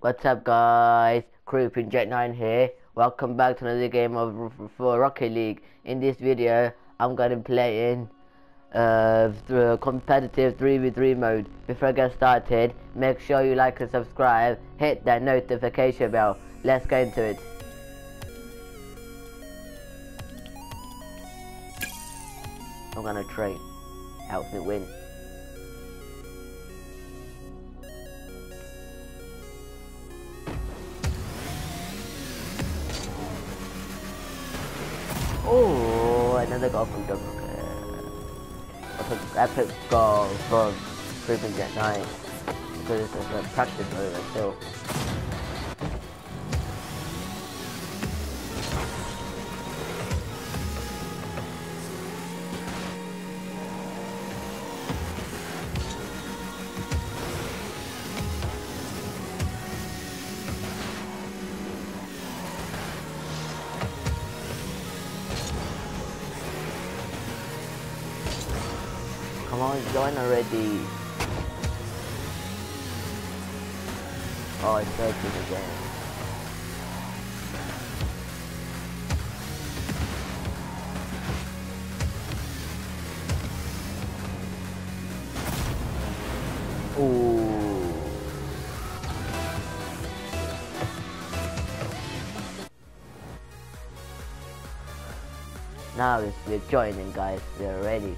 What's up guys, Creeping Jet 9 here. Welcome back to another game of for Rocket League. In this video, I'm gonna be playing uh, the competitive 3v3 mode. Before I get started, make sure you like and subscribe, hit that notification bell. Let's get into it. I'm gonna trade, helps me win. Oh, another goal from Doug Epic, epic goal from Creeping Jet 9. Because it's a practice mode still. Come on, join already. Oh, it's searching again. Ooh. Now we're joining guys, we're ready.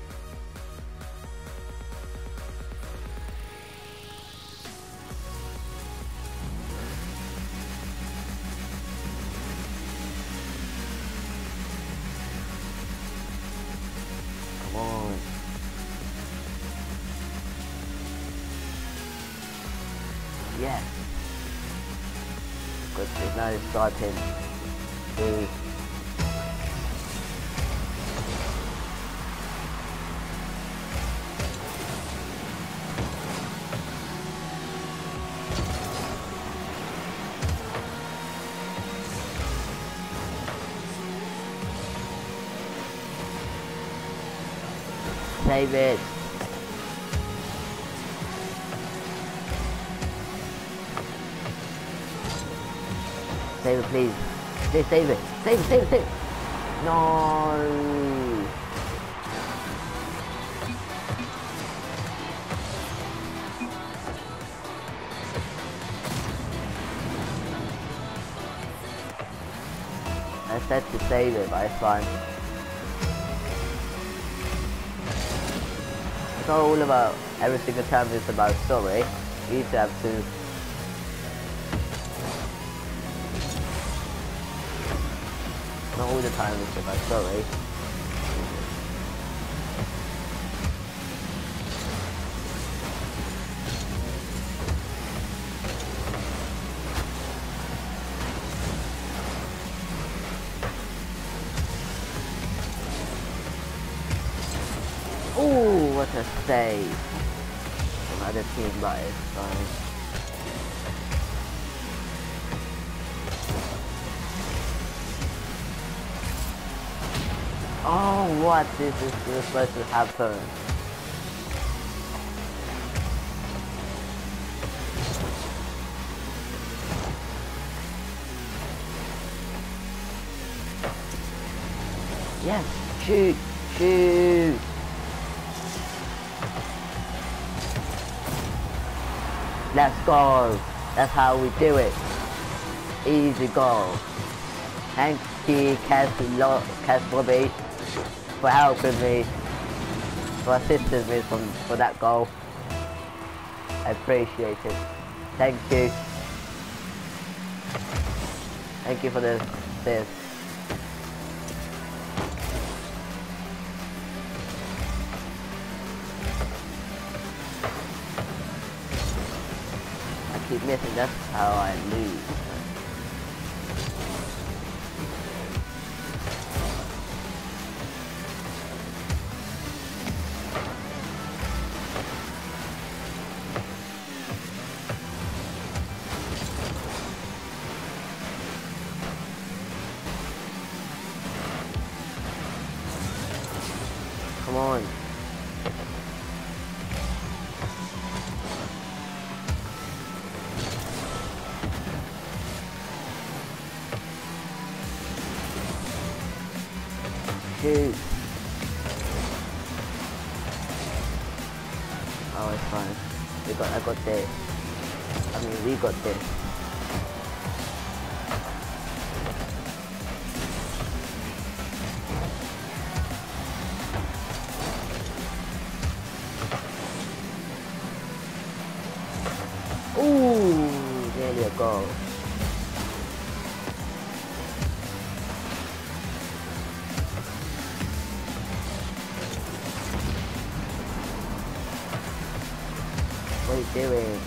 Starting save it. Save it, please. Save it. Save it, save it, save it. No. I said to save it, but it's fine. It's not all about every single time it's about story. You used to have to not all the time it's about story. Ooh, what a save. Another team but it's fine. Oh, what this is supposed to happen? Yes, shoot, shoot. Let's go. That's how we do it. Easy goal. Thank you, Cas Lo Cas Bobby, for helping me, for assisting me from for that goal. I appreciate it. Thank you. Thank you for the this. I keep missing, that's how I lose. Shoot. Oh, it's fine. We got, I got this. I mean, we got this. Ooh, nearly a goal. Doing?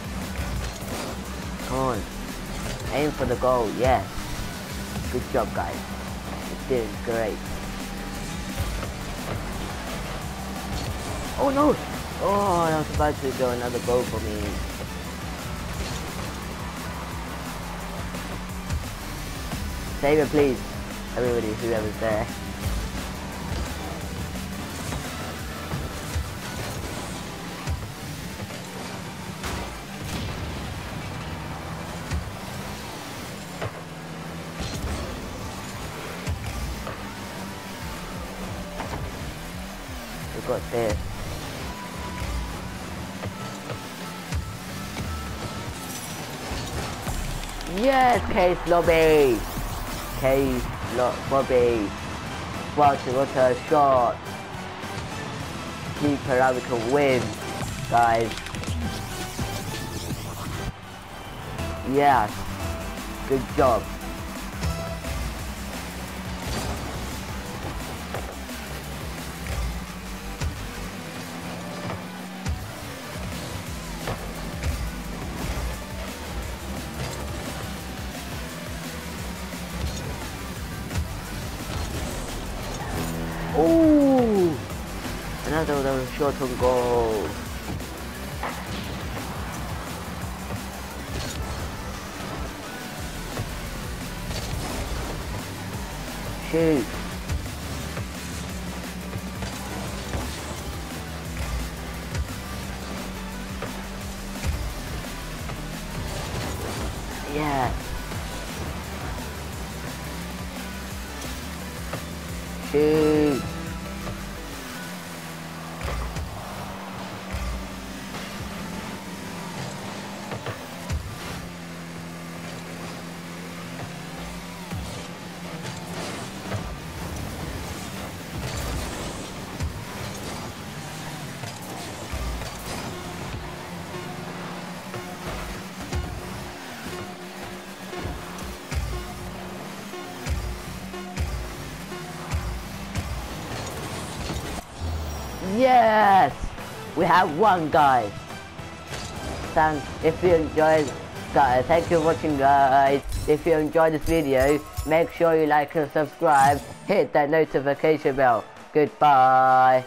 Come on. Aim for the goal, yes. Good job, guys. You're doing great. Oh no! Oh, I was about to go another goal for me. Save it, please. Everybody, whoever's there. Got this. Yes, Case Lobby! Case Lo Bobby. What, what a shot. Keep Arabica win, guys. Yes. Good job. Ooh! Another little shot on goal. Shoot. Yeah. Shoot. Yes! We have one guys. Thanks. If you enjoyed guys, thank you for watching guys. If you enjoyed this video, make sure you like and subscribe. Hit that notification bell. Goodbye.